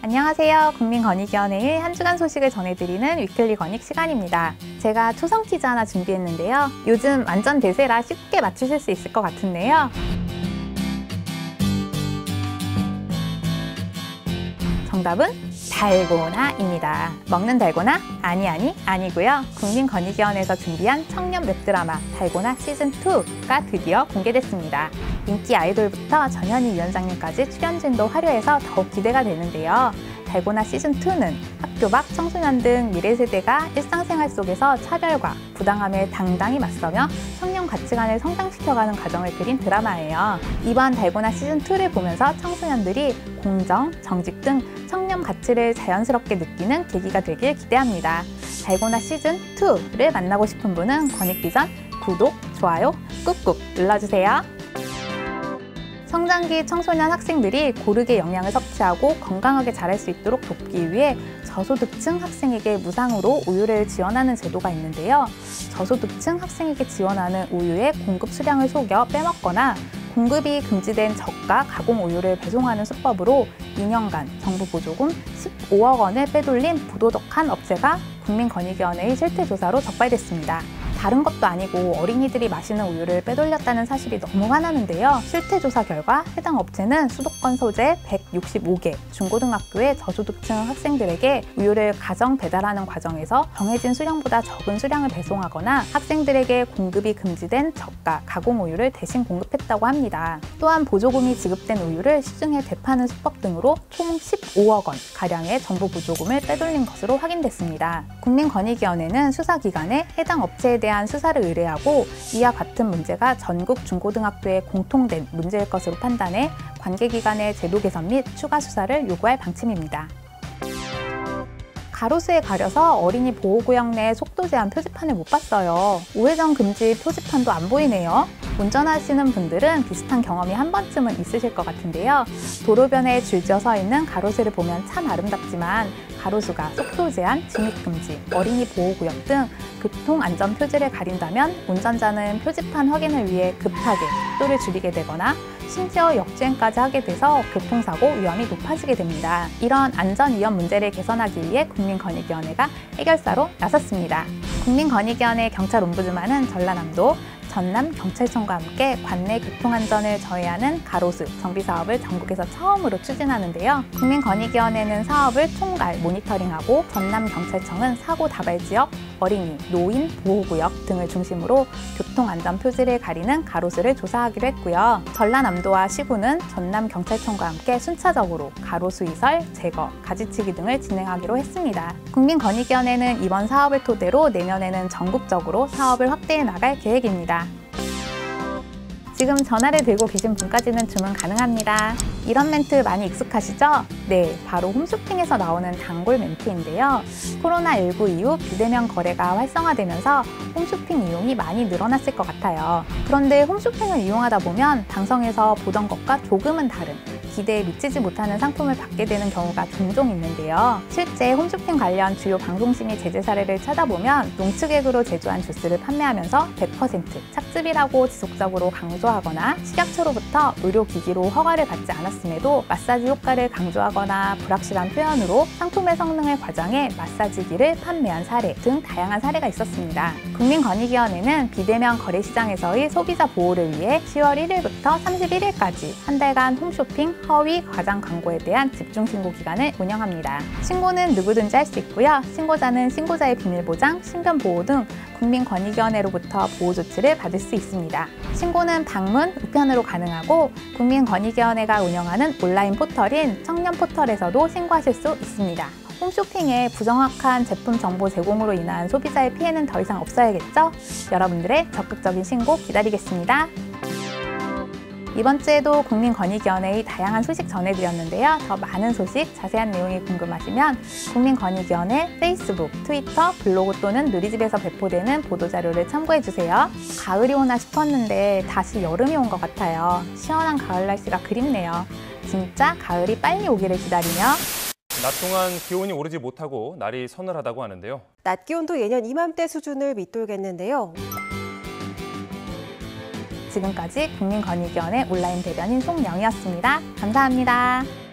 안녕하세요. 국민권익위원회의 한 주간 소식을 전해드리는 위클리 권익 시간입니다. 제가 초성 퀴즈 하나 준비했는데요. 요즘 완전 대세라 쉽게 맞추실 수 있을 것 같은데요. 정답은 달고나입니다. 먹는 달고나? 아니 아니 아니고요. 국민권익위원회에서 준비한 청년 웹드라마 달고나 시즌2가 드디어 공개됐습니다. 인기 아이돌부터 전현희 위원장님까지 출연진도 화려해서 더욱 기대가 되는데요. 달고나 시즌2는 학 교밖 청소년 등 미래 세대가 일상생활 속에서 차별과 부당함에 당당히 맞서며 청년 가치관을 성장시켜가는 과정을 그린 드라마예요. 이번 달고나 시즌2를 보면서 청소년들이 공정, 정직 등 청년 가치를 자연스럽게 느끼는 계기가 되길 기대합니다. 달고나 시즌2를 만나고 싶은 분은 권익비전 구독, 좋아요 꾹꾹 눌러주세요. 성장기 청소년 학생들이 고르게 영양을 섭취하고 건강하게 자랄 수 있도록 돕기 위해 저소득층 학생에게 무상으로 우유를 지원하는 제도가 있는데요. 저소득층 학생에게 지원하는 우유의 공급 수량을 속여 빼먹거나 공급이 금지된 저가 가공 우유를 배송하는 수법으로 2년간 정부 보조금 15억 원을 빼돌린 부도덕한 업체가 국민권익위원회의 실태조사로 적발됐습니다. 다른 것도 아니고 어린이들이 마시는 우유를 빼돌렸다는 사실이 너무 화나는데요. 실태 조사 결과 해당 업체는 수도권 소재 165개 중고등학교의 저소득층 학생들에게 우유를 가정 배달하는 과정에서 정해진 수량보다 적은 수량을 배송하거나 학생들에게 공급이 금지된 저가 가공 우유를 대신 공급했다고 합니다. 또한 보조금이 지급된 우유를 시중에 대파는 수법 등으로 총 15억 원 가량의 정부 보조금을 빼돌린 것으로 확인됐습니다. 국민권익위원회는 수사기관에 해당 업체에 대한 수사를 의뢰하고 이와 같은 문제가 전국 중고등학교에 공통된 문제일 것으로 판단해 관계기관의 제도 개선 및 추가 수사를 요구할 방침입니다. 가로수에 가려서 어린이 보호구역 내 속도 제한 표지판을 못 봤어요. 우회전 금지 표지판도 안 보이네요. 운전하시는 분들은 비슷한 경험이 한 번쯤은 있으실 것 같은데요. 도로변에 줄지어 서 있는 가로수를 보면 참 아름답지만 가로수가 속도 제한, 진입 금지, 어린이 보호구역 등 교통 안전 표지를 가린다면 운전자는 표지판 확인을 위해 급하게 속도를 줄이게 되거나 심지어 역주행까지 하게 돼서 교통사고 위험이 높아지게 됩니다. 이런 안전 위험 문제를 개선하기 위해 국민권익위원회가 해결사로 나섰습니다. 국민권익위원회 경찰 옴부즈만은 전라남도 전남 경찰청과 함께 관내 교통안전을 저해하는 가로수 정비 사업을 전국에서 처음으로 추진하는데요. 국민권익위원회는 사업을 총괄 모니터링하고 전남 경찰청은 사고 다발 지역, 어린이, 노인 보호구역 등을 중심으로 교통안전 표지를 가리는 가로수를 조사하기로 했고요. 전라남도와 시군은 전남 경찰청과 함께 순차적으로 가로수 이설, 제거, 가지치기 등을 진행하기로 했습니다. 국민권익위원회는 이번 사업을 토대로 내년에는 전국적으로 사업을 확대해 나갈 계획입니다. 지금 전화를 들고 계신 분까지는 주문 가능합니다. 이런 멘트 많이 익숙하시죠? 네, 바로 홈쇼핑에서 나오는 단골 멘트인데요. 코로나19 이후 비대면 거래가 활성화되면서 홈쇼핑 이용이 많이 늘어났을 것 같아요. 그런데 홈쇼핑을 이용하다 보면 방송에서 보던 것과 조금은 다른 기대에 미치지 못하는 상품을 받게 되는 경우가 종종 있는데요. 실제 홈쇼핑 관련 주요 방송심의 제재 사례를 찾아보면 농축액으로 제조한 주스를 판매하면서 100% 착즙이라고 지속적으로 강조하거나 식약처로부터 의료기기로 허가를 받지 않았음에도 마사지 효과를 강조하거나 불확실한 표현으로 상품의 성능을 과장해 마사지기를 판매한 사례 등 다양한 사례가 있었습니다. 국민권익위원회는 비대면 거래 시장에서의 소비자 보호를 위해 10월 1일부터 31일까지 한 달간 홈쇼핑, 허위, 과장 광고에 대한 집중 신고 기간을 운영합니다. 신고는 누구든지 할 수 있고요. 신고자는 신고자의 비밀 보장, 신변 보호 등 국민권익위원회로부터 보호 조치를 받을 수 있습니다. 신고는 방문, 우편으로 가능하고 국민권익위원회가 운영하는 온라인 포털인 청년 포털에서도 신고하실 수 있습니다. 홈쇼핑의 부정확한 제품 정보 제공으로 인한 소비자의 피해는 더 이상 없어야겠죠? 여러분들의 적극적인 신고 기다리겠습니다. 이번 주에도 국민권익위원회의 다양한 소식 전해드렸는데요. 더 많은 소식, 자세한 내용이 궁금하시면 국민권익위원회 페이스북, 트위터, 블로그 또는 누리집에서 배포되는 보도자료를 참고해주세요. 가을이 오나 싶었는데 다시 여름이 온 것 같아요. 시원한 가을 날씨가 그립네요. 진짜 가을이 빨리 오기를 기다리며 낮 동안 기온이 오르지 못하고 날이 서늘하다고 하는데요. 낮 기온도 예년 이맘때 수준을 밑돌겠는데요. 지금까지 국민권익위원회 온라인 대변인 송영이었습니다. 감사합니다.